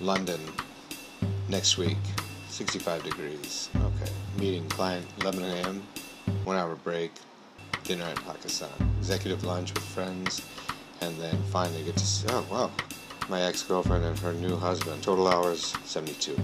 London next week. 65 degrees. Okay. Meeting client 11 a.m. One hour break. Dinner in Pakistan. Executive lunch with friends. And then finally get to see, oh, wow. My ex girlfriend and her new husband. Total hours 72.